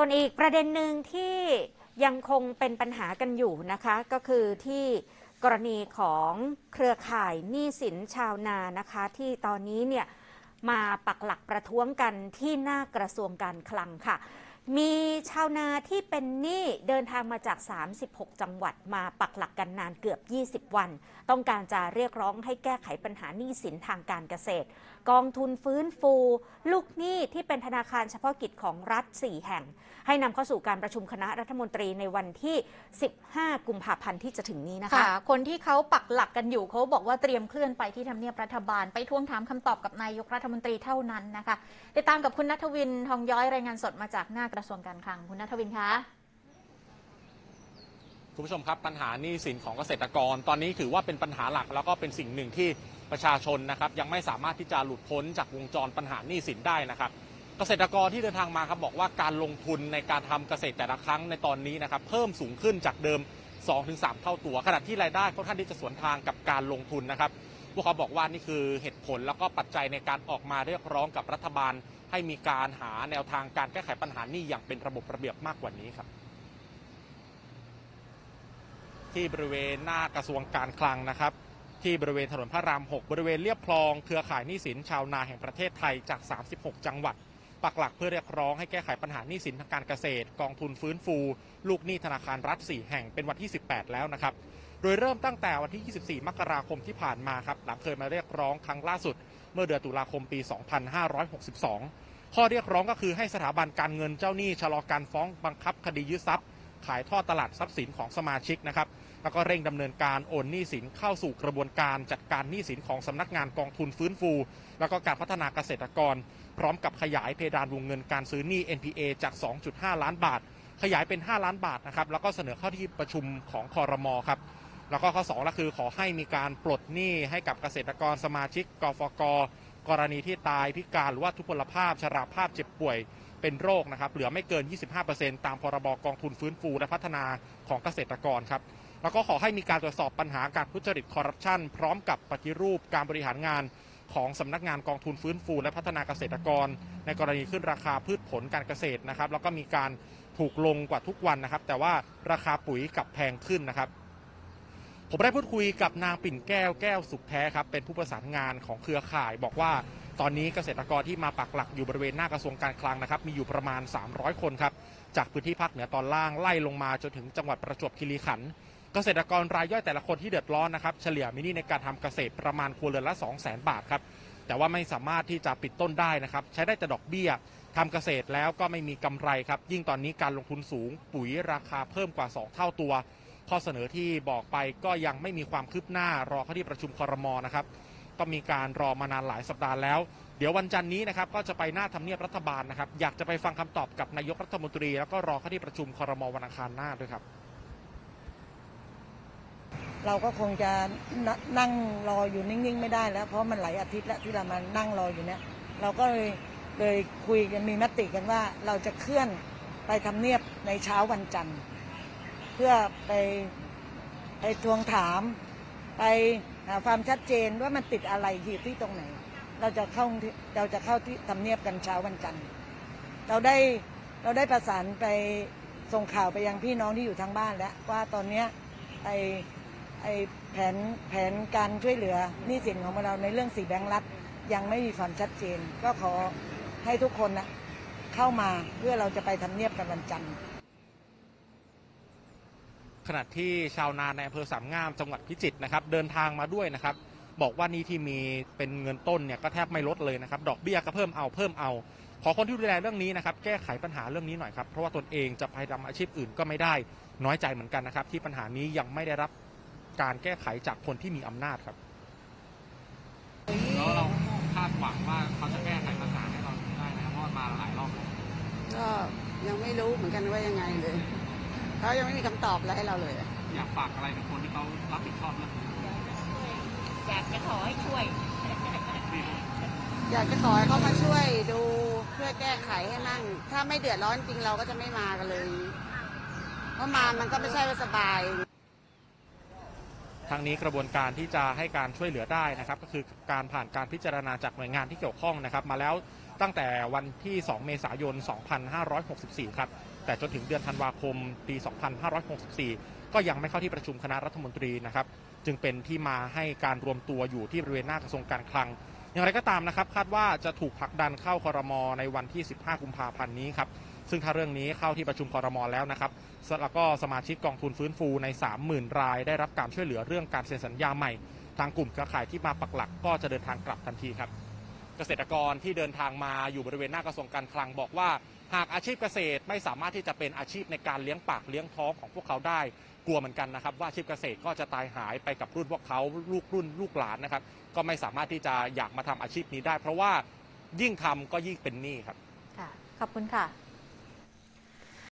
ส่วนอีกประเด็นหนึ่งที่ยังคงเป็นปัญหากันอยู่นะคะ ก็คือที่กรณีของเครือข่ายหนี้สินชาวนานะคะ ที่ตอนนี้เนี่ยมาปักหลักประท้วงกันที่หน้ากระทรวงการคลังค่ะ มีชาวนาที่เป็นหนี้เดินทางมาจาก 36 จังหวัดมาปักหลักกันนานเกือบ 20 วัน ต้องการจะเรียกร้องให้แก้ไขปัญหาหนี้สินทางการเกษตร กองทุนฟื้นฟู ลูกหนี้ที่เป็นธนาคารเฉพาะกิจของรัฐ 4 แห่ง ให้นำเข้าสู่การประชุมคณะรัฐมนตรีในวันที่ 15 กุมภาพันธ์ที่จะถึงนี้นะคะคะคนที่เขาปักหลักกันอยู่เขาบอกว่าเตรียมเคลื่อนไปที่ทำเนียบรัฐบาลไปทวงถามคำตอบกับนายกรัฐมนตรีเท่านั้นนะคะติดตามกับคุณนัทวินทองย้อยรายงานสดมาจากหน้ากระทรวงการคลังคุณนัทวินคะคุณผู้ชมครับปัญหาหนี้สินของเกษตรกร ตอนนี้ถือว่าเป็นปัญหาหลักแล้วก็เป็นสิ่งหนึ่งที่ประชาชนนะครับ ยังไม่สามารถที่จะหลุดพ้นจากวงจรปัญหาหนี้สินได้นะครับ เกษตรกรที่เดินทางมาครับบอกว่าการลงทุนในการทำเกษตรแต่ละครั้งในตอนนี้นะครับ เพิ่มสูงขึ้นจากเดิม 2-3 เท่าตัวขณะที่รายได้ค่อนข้างที่จะสวนทางกับการลงทุนนะครับ พวกเขาบอกว่านี่คือเหตุผลแล้วก็ปัจจัยในการออกมาเรียกร้องกับรัฐบาล ให้มีการหาแนวทางการแก้ไขปัญหานี้อย่างเป็นระบบระเบียบมากกว่านี้ครับ ที่บริเวณหน้ากระทรวงการคลังนะครับ ที่บริเวณถนนพระราม 6 บริเวณเรียบคลองเครือข่ายหนี้สินชาวนาแห่งประเทศไทยจาก 36 จังหวัดปักหลักเพื่อเรียกร้องให้แก้ไขปัญหาหนี้สินทางการเกษตร กองทุนฟื้นฟู ลูกหนี้ธนาคารรัฐ 4 แห่งเป็นวันที่ 18 แล้วนะครับ โดยเริ่มตั้งแต่วันที่ 24 มกราคมที่ผ่านมาครับหลังเคยมาเรียกร้องครั้งล่าสุด เมื่อเดือนตุลาคมปี 2562 ข้อเรียกร้องก็คือให้สถาบันการเงินเจ้าหนี้ชะลอการฟ้องบังคับคดียึดทรัพย์ ขายทอดตลาดทรัพย์สินของสมาชิกนะครับแล้วก็เร่งดำเนินการโอนหนี้สินเข้าสู่กระบวนการจัดการหนี้สินของสำนักงานกองทุนฟื้นฟู แล้วก็การพัฒนาเกษตรกร พร้อมกับขยายเพดานวงเงินการซื้อหนี้ NPA จาก 2.5 ล้านบาท ขยายเป็น 5 ล้านบาทนะครับแล้วก็เสนอเข้าที่ประชุมของคอรมอครับ แล้วก็ข้อ2ก็คือขอให้มีการปลดหนี้ให้กับเกษตรกรสมาชิกกฟกกรณีที่ตายพิการหรือว่าทุพพลภาพ ชราภาพเจ็บป่วยเป็นโรคนะครับ เหลือไม่เกิน 25%ตามพรบกองทุนฟื้นฟูและพัฒนาของเกษตรกรครับ แล้วก็ขอให้มีการตรวจสอบปัญหาการทุจริตคอร์รัปชันพร้อมกับปฏิรูปการบริหารงานของสำนักงานกองทุนฟื้นฟู และพัฒนาเกษตรกร ในกรณีขึ้นราคาพืชผลการเกษตรนะครับ แล้วก็มีการถูกลงกว่าทุกวันนะครับ แต่ว่าราคาปุ๋ยกลับแพงขึ้นนะครับ ผมได้พูดคุยกับนางปิ่นแก้วแก้วสุขแท้ครับเป็นผู้ประสานงานของเครือข่าย บอกว่าตอนนี้เกษตรกรที่มาปักหลักอยู่บริเวณหน้ากระทรวงการคลังนะครับ มีอยู่ประมาณ 300 คนครับ จากพื้นที่ภาคเหนือตอนล่างไล่ลงมาจนถึงจังหวัดประจวบคีรีขันธ์เกษตรกรรายย่อยแต่ละคนที่เดือดร้อนนะครับ เฉลี่ยมินิในการทำเกษตรประมาณครัวเรือนละ 2 0 0 0 0 0 บาทครับ แต่ว่าไม่สามารถที่จะปิดต้นได้นะครับ ใช้ได้แต่ดอกเบี้ยทำเกษตรแล้วก็ไม่มีกำไรครับ ยิ่งตอนนี้การลงทุนสูง ปุ๋ยราคาเพิ่มกว่า 2 เท่าตัว ข้อเสนอที่บอกไปก็ยังไม่มีความคืบหน้ารอเข้าที่ประชุมคอรมอนะครับ ก็มีการรอมานานหลายสัปดาห์แล้ว เดี๋ยววันจันทร์นี้นะครับก็จะไปหน้าทำเนียบรัฐบาลนะครับ อยากจะไปฟังคำตอบกับนายกรัฐมนตรี แล้วก็รอเข้าที่ประชุมคอรมอวันอังคารหน้าด้วยครับ เราก็คงจะนนั่งรออยู่นิ่งๆ ไม่ได้แล้ว เพราะมันหลายอาทิตย์แล้วที่เรามานั่งรออยู่เนี่ยเราก็เลยเลยคุยกันมีมติกันว่าเราจะเคลื่อนไปทำเนียบในเช้าวันจันทร์ พื่อไปไปทวงถาม ไปหาความชัดเจนว่ามันติดอะไรอยู่ที่ตรงไหน เราจะเข้าเราจะเข้าที่ทำเนียบกันเช้าวันจันทร์เราได้เราได้ประสานไปส่งข่าวไปยังพี่น้องที่อยู่ทางบ้านแล้วว่าตอนเนี้ยไอไอแผนแผนการช่วยเหลือหนี้สินของเราในเรื่องสีแบงค์รัฐยังไม่มีความชัดเจน ก็ขอให้ทุกคนนะเข้ามาเพื่อเราจะไปทำเนียบกันวันจันทร์ ขณะที่ชาวนาในอำเภอสามงามจังหวัดพิจิตรนะครับเดินทางมาด้วยนะครับ บอกว่านี่ที่มีเป็นเงินต้นเนี่ยก็แทบไม่ลดเลยนะครับ ดอกเบี้ยก็เพิ่มเอาเพิ่มเอา ขอคนที่ดูแลเรื่องนี้นะครับ แก้ไขปัญหาเรื่องนี้หน่อยครับ เพราะว่าตนเองจะไปทำอาชีพอื่นก็ไม่ได้น้อยใจเหมือนกันนะครับ ที่ปัญหานี้ยังไม่ได้รับการแก้ไขจากคนที่มีอำนาจครับ แล้วเราคาดหวังว่าเขาจะแก้ไขปัญหาให้เราได้นะครับเพราะมาหลายรอบแล้วก็ยังไม่รู้เหมือนกันว่ายังไงเลย เขายังไม่มีคำตอบอะไรให้เราเลยอะอยากฝากอะไรถึงคนที่เขารับผิดชอบเรื่องนี้อยากจะขอให้ช่วยอยากจะขอให้เขามาช่วยดูช่วยแก้ไขให้มั่ง ถ้าไม่เดือดร้อนจริงเราก็จะไม่มากันเลยเพราะมามันก็ไม่ใช่ว่าสบาย ทางนี้กระบวนการที่จะให้การช่วยเหลือได้นะครับ ก็คือการผ่านการพิจารณาจากหน่วยงานที่เกี่ยวข้องนะครับ มาแล้วตั้งแต่วันที่ 2 เมษายน 2564 ครับ แต่จนถึงเดือนธันวาคมปี 2564 ก็ยังไม่เข้าที่ประชุมคณะรัฐมนตรีนะครับ จึงเป็นที่มาให้การรวมตัวอยู่ที่บริเวณหน้ากระทรวงการคลัง อย่างไรก็ตามนะครับ คาดว่าจะถูกผลักดันเข้าคอรมอในวันที่ 15 กุมภาพันธ์นี้ครับซึ่งถ้าเรื่องนี้เข้าที่ประชุมคอรมอแล้วนะครับ แล้วก็สมาชิกกองทุนฟื้นฟูใน 30,000 ราย ได้รับการช่วยเหลือเรื่องการเซ็นสัญญาใหม่ ทางกลุ่มเครือข่ายที่มาปักหลักก็จะเดินทางกลับทันทีครับ เกษตรกรที่เดินทางมาอยู่บริเวณหน้ากระทรวงการคลังบอกว่า หากอาชีพเกษตรไม่สามารถที่จะเป็นอาชีพในการเลี้ยงปากเลี้ยงท้องของพวกเขาได้ กลัวเหมือนกันนะครับ ว่าอาชีพเกษตรก็จะตายหายไปกับรุ่นพวกเขาลูกรุ่นลูกหลานนะครับ ก็ไม่สามารถที่จะอยากมาทำอาชีพนี้ได้ เพราะว่ายิ่งทำก็ยิ่งเป็นหนี้ครับค่ะขอบคุณค่ะ